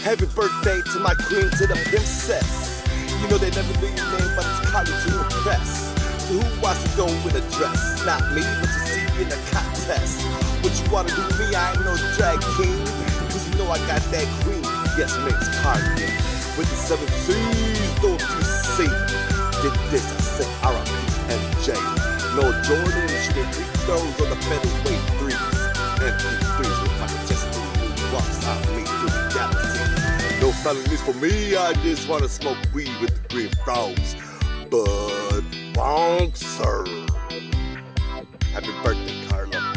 Happy birthday to my queen, to the princess. You know they never knew your name, but it's calling to impress. So who wants to go with a dress? Not me, but to see you in a contest. What you wanna do me? I ain't no drag king. Cause you know I got that queen. Yes, name's Cardigan. With the seven C's, don't you see? Did this, I say R.I.P. MJ. No Jordan, She shooting free throws on the featherweight threes. And these threes look Felonies for me, I just wanna smoke weed with the green frogs. But wrong, sir. Happy birthday, Carlo.